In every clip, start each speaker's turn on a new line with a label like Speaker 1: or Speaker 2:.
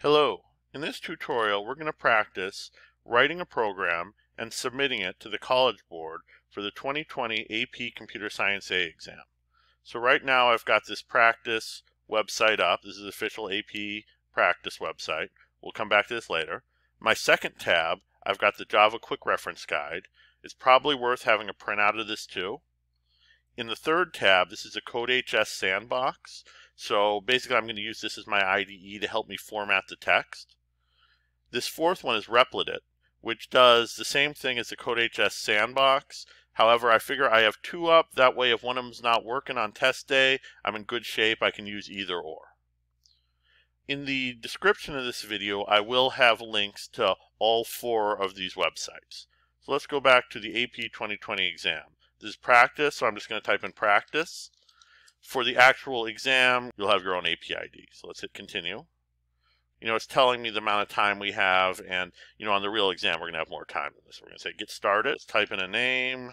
Speaker 1: Hello, in this tutorial we're going to practice writing a program and submitting it to the College Board for the 2020 AP Computer Science A exam. So right now I've got this practice website up. This is the official AP practice website. We'll come back to this later. My second tab, I've got the Java Quick Reference Guide. It's probably worth having a printout of this too. In the third tab, this is a CodeHS sandbox. So basically I'm going to use this as my IDE to help me format the text. This fourth one is Replit, which does the same thing as the CodeHS sandbox. However, I figure I have two up. That way, if one of them's not working on test day, I'm in good shape. I can use either or. In the description of this video, I will have links to all four of these websites. So let's go back to the AP 2020 exam. This is practice, so I'm just going to type in practice. For the actual exam, you'll have your own AP ID. So let's hit continue. You know, it's telling me the amount of time we have, and, you know, on the real exam, we're going to have more time than this. We're going to say get started. Let's type in a name.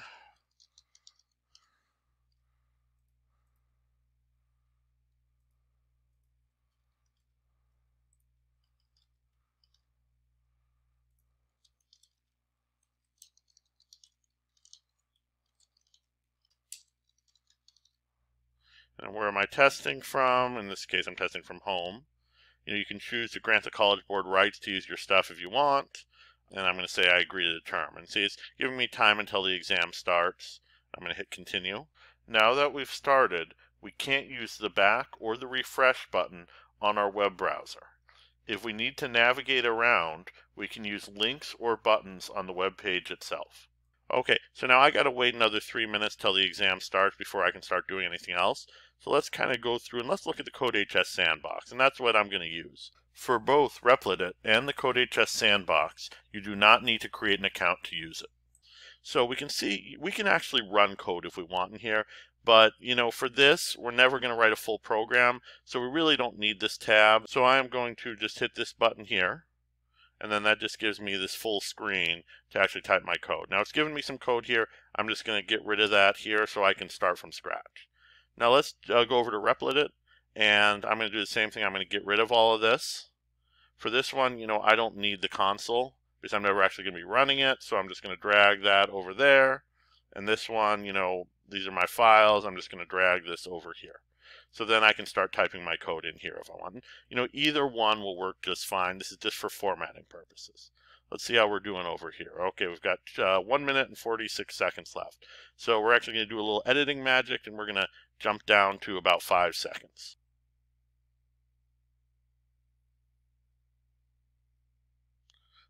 Speaker 1: And where am I testing from? In this case, I'm testing from home. You know, you can choose to grant the College Board rights to use your stuff if you want. And I'm going to say I agree to the term. And see, it's giving me time until the exam starts. I'm going to hit continue. Now that we've started, we can't use the back or the refresh button on our web browser. If we need to navigate around, we can use links or buttons on the web page itself. Okay, so now I got to wait another three minutes till the exam starts before I can start doing anything else. So let's kind of go through and let's look at the CodeHS Sandbox, and that's what I'm going to use. For both Replit and the CodeHS Sandbox, you do not need to create an account to use it. So we can see, we can actually run code if we want in here, but you know, for this, we're never going to write a full program, so we really don't need this tab. So I am going to just hit this button here, and then that just gives me this full screen to actually type my code. Now it's giving me some code here. I'm just going to get rid of that here so I can start from scratch. Now let's uh, go over to Replit and I'm going to do the same thing. I'm going to get rid of all of this. For this one, you know, I don't need the console because I'm never actually going to be running it. So I'm just going to drag that over there. And this one, you know, these are my files. I'm just going to drag this over here. So then I can start typing my code in here if I want. You know, either one will work just fine. This is just for formatting purposes. Let's see how we're doing over here. Okay, we've got uh, 1 minute and 46 seconds left. So we're actually going to do a little editing magic and we're going to jump down to about 5 seconds.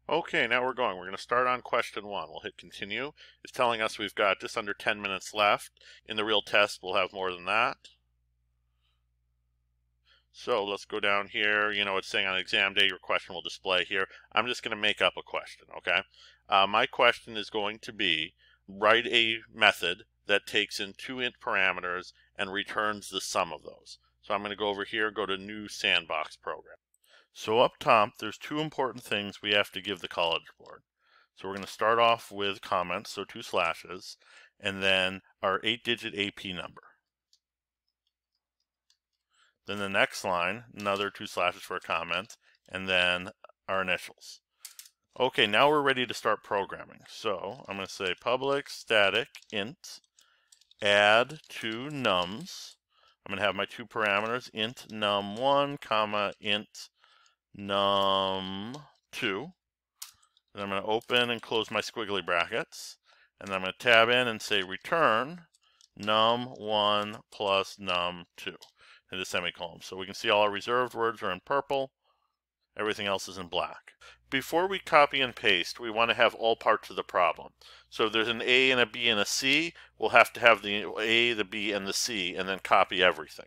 Speaker 1: Okay, now we're going. We're going to start on question one. We'll hit continue. It's telling us we've got just under 10 minutes left. In the real test, we'll have more than that. So let's go down here. You know, it's saying on exam day, your question will display here. I'm just going to make up a question, okay? Uh, my question is going to be, write a method that takes in two int parameters and returns the sum of those. So I'm going to go over here, go to new sandbox program. So up top, there's two important things we have to give the College Board. So we're going to start off with comments, so two slashes, and then our eight-digit AP number. Then the next line, another two slashes for a comment, and then our initials. Okay, now we're ready to start programming. So I'm going to say public static int add two nums. I'm going to have my two parameters int num1 comma int num2. Then I'm going to open and close my squiggly brackets. And then I'm going to tab in and say return num1 plus num2 and a semicolon. So we can see all our reserved words are in purple. Everything else is in black. Before we copy and paste, we want to have all parts of the problem. So if there's an A and a B and a C, we'll have to have the A, the B, and the C, and then copy everything.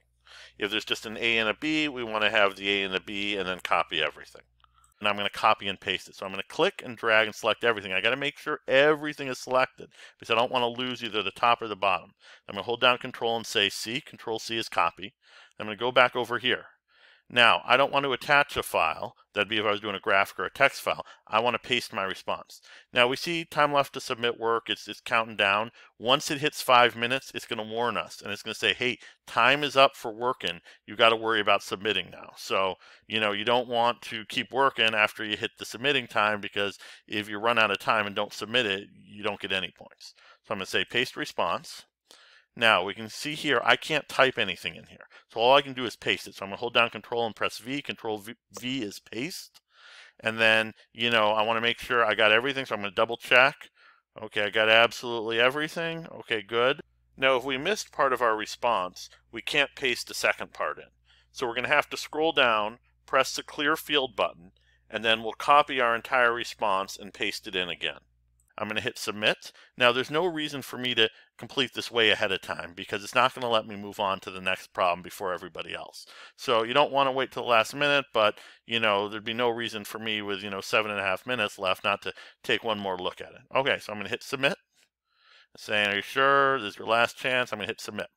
Speaker 1: If there's just an A and a B, we want to have the A and the B, and then copy everything. And I'm going to copy and paste it. So I'm going to click and drag and select everything. I got to make sure everything is selected because I don't want to lose either the top or the bottom. I'm going to hold down Control and say C. Control C is copy. I'm going to go back over here. Now, I don't want to attach a file. That'd be if I was doing a graphic or a text file. I want to paste my response. Now, we see time left to submit work. It's, it's counting down. Once it hits five minutes, it's going to warn us. And it's going to say, hey, time is up for working. You've got to worry about submitting now. So, you know, you don't want to keep working after you hit the submitting time because if you run out of time and don't submit it, you don't get any points. So I'm going to say paste response. Now we can see here, I can't type anything in here. So all I can do is paste it. So I'm gonna hold down control and press V. Control v, v is paste. And then, you know, I wanna make sure I got everything. So I'm gonna double check. Okay, I got absolutely everything. Okay, good. Now if we missed part of our response, we can't paste the second part in. So we're gonna have to scroll down, press the clear field button, and then we'll copy our entire response and paste it in again. I'm going to hit submit. Now there's no reason for me to complete this way ahead of time because it's not going to let me move on to the next problem before everybody else. So you don't want to wait till the last minute, but you know, there'd be no reason for me with, you know, seven and a half minutes left not to take one more look at it. Okay, so I'm going to hit submit. saying, are you sure? This is your last chance. I'm going to hit submit.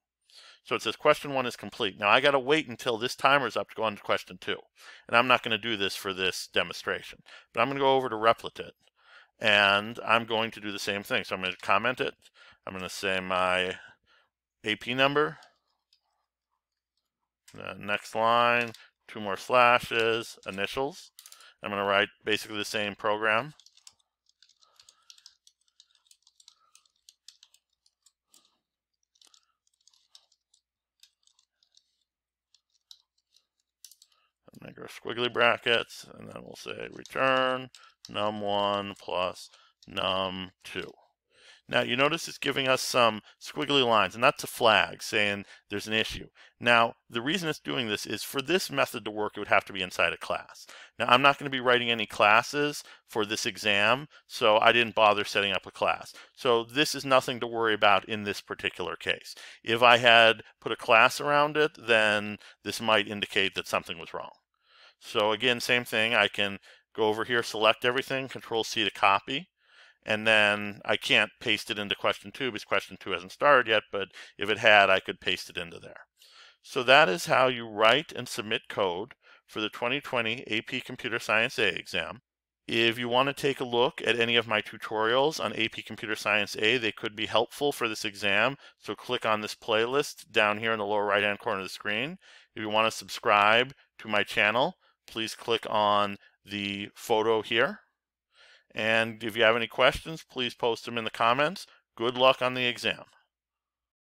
Speaker 1: So it says question one is complete. Now I got to wait until this timer's up to go on to question two. And I'm not going to do this for this demonstration, but I'm going to go over to Replit and I'm going to do the same thing. So I'm going to comment it. I'm going to say my AP number. The next line, two more slashes, initials. I'm going to write basically the same program. Make our squiggly brackets, and then we'll say return num1 plus num2. Now you notice it's giving us some squiggly lines, and that's a flag saying there's an issue. Now the reason it's doing this is for this method to work, it would have to be inside a class. Now I'm not going to be writing any classes for this exam, so I didn't bother setting up a class. So this is nothing to worry about in this particular case. If I had put a class around it, then this might indicate that something was wrong. So again, same thing, I can go over here, select everything, control C to copy. And then I can't paste it into question two because question two hasn't started yet, but if it had, I could paste it into there. So that is how you write and submit code for the 2020 AP Computer Science A exam. If you want to take a look at any of my tutorials on AP Computer Science A, they could be helpful for this exam. So click on this playlist down here in the lower right hand corner of the screen. If you want to subscribe to my channel, please click on the photo here. And if you have any questions, please post them in the comments. Good luck on the exam.